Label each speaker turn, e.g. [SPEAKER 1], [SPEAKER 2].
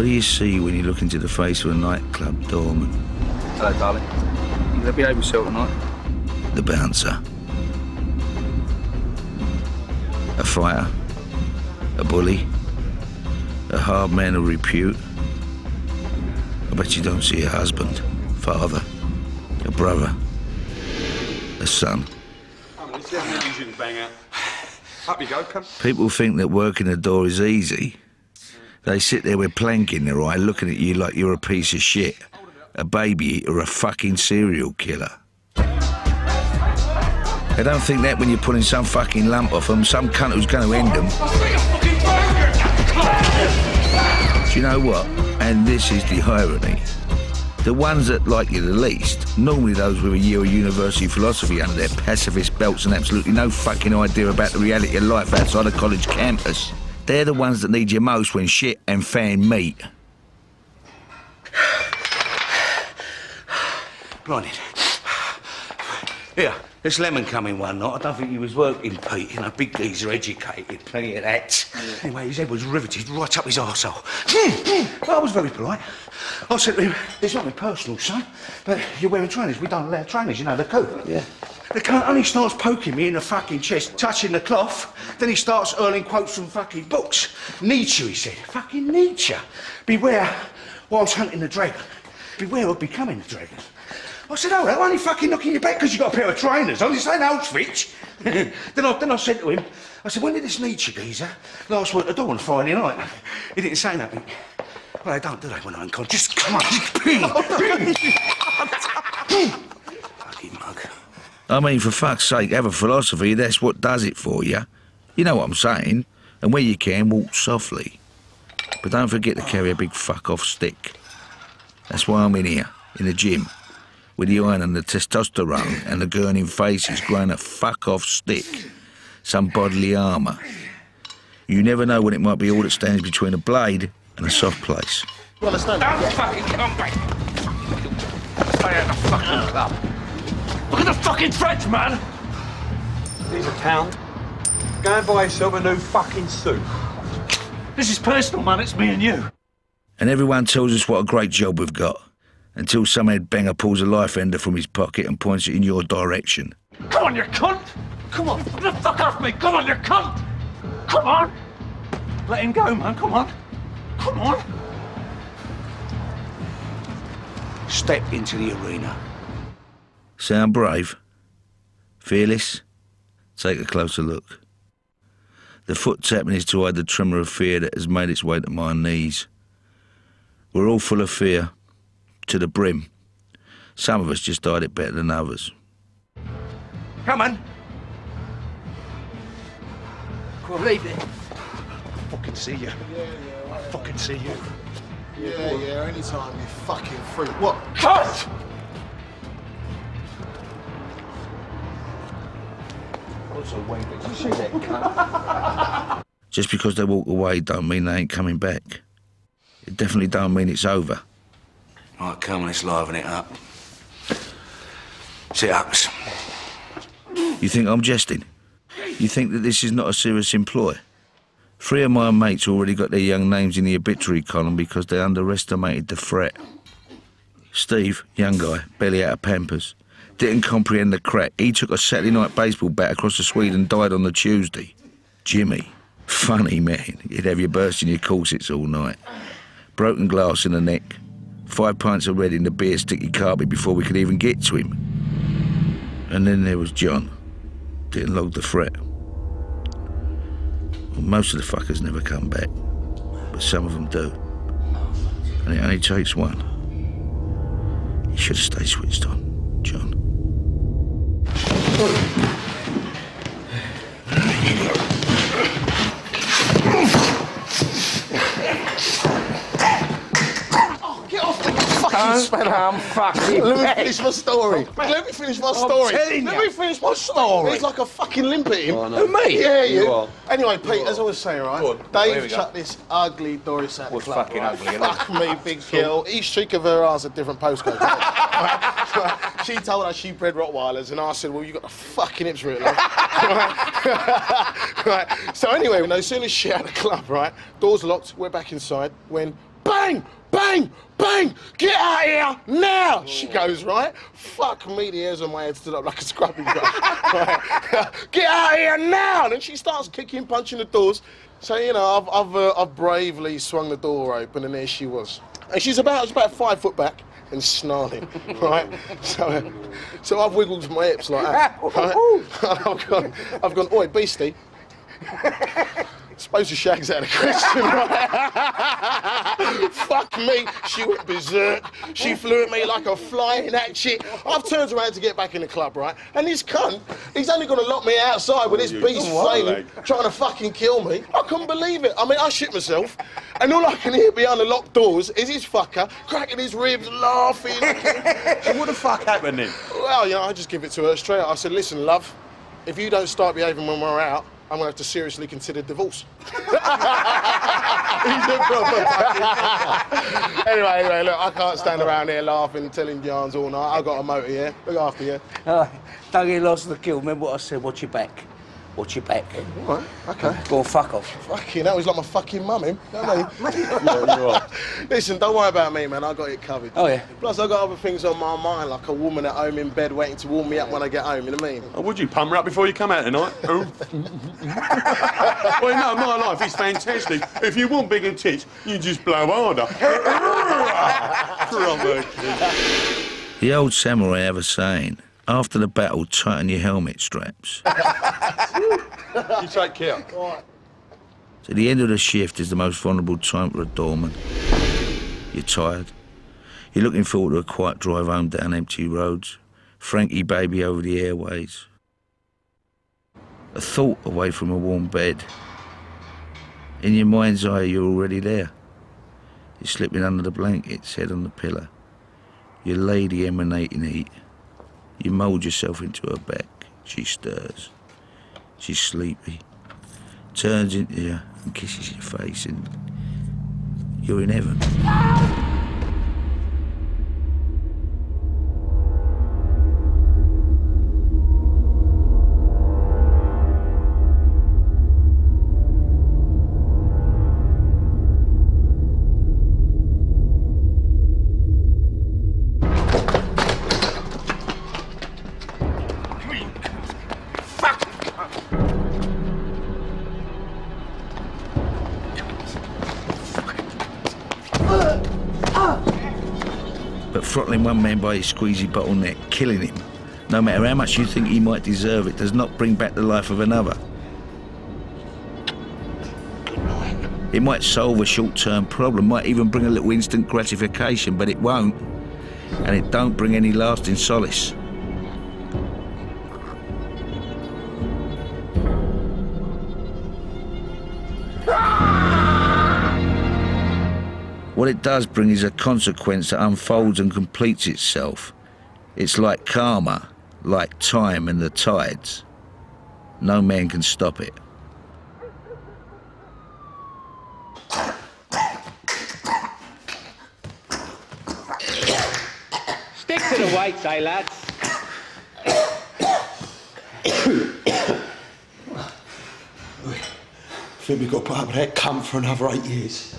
[SPEAKER 1] What do you see when you look into the face of a nightclub doorman?
[SPEAKER 2] Hello, darling. You gonna behave yourself tonight?
[SPEAKER 1] The bouncer. A fighter. A bully. A hard man of repute. I bet you don't see a husband, father, a brother, a son.
[SPEAKER 3] Up you go, come.
[SPEAKER 1] People think that working the door is easy. They sit there with plank in their eye looking at you like you're a piece of shit, a baby or a fucking serial killer. They don't think that when you're pulling some fucking lump off them, some cunt who's going to end them. Do you know what? And this is the irony. The ones that like you the least, normally those with a year of university philosophy under their pacifist belts and absolutely no fucking idea about the reality of life outside a college campus. They're the ones that need you most when shit and fan meet.
[SPEAKER 4] Blinded. Here, this lemon come in one night. I don't think he was working, Pete. You know, big geezer, educated, plenty of that. Anyway, his head was riveted right up his arsehole. Well, I was very polite. I said to him, it's not my personal, son, but you're wearing trainers. We don't allow trainers, you know, the coat. Yeah. The cunt only starts poking me in the fucking chest, touching the cloth. Then he starts hurling quotes from fucking books. Nietzsche, he said. Fucking Nietzsche. Beware whilst hunting the dragon. Beware of becoming the dragon. I said, oh, I'm only fucking knocking your back because you got a pair of trainers on. This ain't Auschwitz. then, I, then I said to him, I said, when did this Nietzsche geezer last work the door on Friday night? He didn't say nothing. Well, they don't, do they, when I'm unconscious? Come on, just ping, ping. Fucking mug.
[SPEAKER 1] I mean, for fuck's sake, have a philosophy, that's what does it for you. You know what I'm saying? And where you can, walk softly. But don't forget to carry a big fuck off stick. That's why I'm in here, in the gym, with the iron and the testosterone and the gurning faces growing a fuck off stick. Some bodily armour. You never know when it might be all that stands between a blade and a soft place.
[SPEAKER 3] Well, it's no.
[SPEAKER 2] Don't fucking come back! Stay out the fucking club. Look at the fucking threats, man!
[SPEAKER 3] He's a town. Go and buy yourself a new fucking suit.
[SPEAKER 2] This is personal, man. It's me and you.
[SPEAKER 1] And everyone tells us what a great job we've got. Until some headbanger pulls a life ender from his pocket and points it in your direction.
[SPEAKER 2] Come on, you cunt! Come on, get the fuck off me! Come on, you cunt! Come on! Let him go, man. Come on. Come on.
[SPEAKER 4] Step into the arena.
[SPEAKER 1] Sound brave? Fearless? Take a closer look. The foot tapping is to hide the tremor of fear that has made its way to my knees. We're all full of fear, to the brim. Some of us just hide it better than others.
[SPEAKER 4] Come on.
[SPEAKER 2] Come on, leave it.
[SPEAKER 3] Fucking see you. I fucking see you.
[SPEAKER 5] Yeah, yeah, anytime, you fucking freak. What?
[SPEAKER 2] Cunt!
[SPEAKER 1] Just because they walk away don't mean they ain't coming back. It definitely don't mean it's over.
[SPEAKER 4] Right, come on, let's liven it up. Sit ups.
[SPEAKER 1] You think I'm jesting? You think that this is not a serious employ? Three of my mates already got their young names in the obituary column because they underestimated the threat. Steve, young guy, barely out of Pampers, didn't comprehend the crack. He took a Saturday night baseball bat across the Swede and died on the Tuesday. Jimmy, funny man, he'd have you bursting your corsets all night. Broken glass in the neck, five pints of red in the beer sticky carpet before we could even get to him. And then there was John, didn't log the threat. Well, most of the fuckers never come back, but some of them do. And it only takes one. You should have stayed switched on.
[SPEAKER 5] Get the fucking spanner.
[SPEAKER 2] I'm fucking
[SPEAKER 5] Let me finish my story. Let me finish my story.
[SPEAKER 2] telling
[SPEAKER 5] Let
[SPEAKER 2] you.
[SPEAKER 5] me finish my story. He's like a fucking limp at him.
[SPEAKER 2] Oh, Who, me?
[SPEAKER 5] Yeah, you.
[SPEAKER 3] You are.
[SPEAKER 5] Anyway, Pete, as I was saying, right?
[SPEAKER 3] Go on.
[SPEAKER 5] Dave
[SPEAKER 3] go.
[SPEAKER 5] shut this ugly Doris at
[SPEAKER 3] What's
[SPEAKER 5] the club.
[SPEAKER 3] fucking
[SPEAKER 5] right?
[SPEAKER 3] ugly.
[SPEAKER 5] Fuck me, big girl. Each cheek of her ass a different postcode. Right? Right? She told us she bred Rottweilers, and I said, well, you got the fucking hips for it, love. right? right. So anyway, no sooner as she out of the club, right? Doors locked, we're back inside, when bang! bang, bang, get out here now. She goes, right? Fuck me, the hairs on my head stood up like a scrubbing brush. right? get out here now. And then she starts kicking, punching the doors. So, you know, I've, I've, uh, I've bravely swung the door open and there she was. And she's about, she's about five foot back and snarling, right? So, uh, so I've wiggled my hips like that, right? I've gone, I've gone, oi, beastie. Suppose the shag's out of question, right? Fuck me. She went berserk. She flew at me like a flying hatchet. I've turned around to get back in the club, right? And this cunt, he's only going to lock me outside with this beast flailing, trying to fucking kill me. I couldn't believe it. I mean, I shit myself. And all I can hear behind the locked doors is this fucker cracking his ribs, laughing.
[SPEAKER 3] What the fuck happened then?
[SPEAKER 5] well, you know, I just give it to her straight. I said, listen, love, if you don't start behaving when we're out, I'm gonna have to seriously consider divorce. Anyway, anyway, look, I can't stand around here laughing, telling yarns all night. I got a motor, yeah. Look after you.
[SPEAKER 4] Uh, don't get lost the kill. Remember what I said? Watch your back. Watch your back.
[SPEAKER 5] All right, okay.
[SPEAKER 4] Go on, fuck off.
[SPEAKER 5] Fucking, that was like my fucking mum, him. You know what I mean? Listen, don't worry about me, man. I got it covered.
[SPEAKER 4] Oh, yeah?
[SPEAKER 5] Plus, I got other things on my mind, like a woman at home in bed waiting to warm me up when I get home. You know what I mean?
[SPEAKER 3] Oh, would you pump her up before you come out tonight? Oh. well, no, my life is fantastic. If you want bigger tits, you just blow harder.
[SPEAKER 1] The old samurai have a saying after the battle, tighten your helmet straps.
[SPEAKER 3] You take care.
[SPEAKER 1] So the end of the shift is the most vulnerable time for a doorman. You're tired. You're looking forward to a quiet drive home down empty roads. Frankie baby over the airways. A thought away from a warm bed. In your mind's eye, you're already there. You're slipping under the blankets, head on the pillow. Your lady emanating heat. You mould yourself into her back. She stirs. She's sleepy. Turns into you and kisses your face, and you're in heaven. One man by his squeezy bottleneck, killing him, no matter how much you think he might deserve it, does not bring back the life of another. It might solve a short-term problem, might even bring a little instant gratification, but it won't. And it don't bring any lasting solace. What it does bring is a consequence that unfolds and completes itself. It's like karma, like time and the tides. No man can stop it.
[SPEAKER 6] Stick to the weights, eh, lads?
[SPEAKER 7] think we've got to put up with that cunt for another eight years.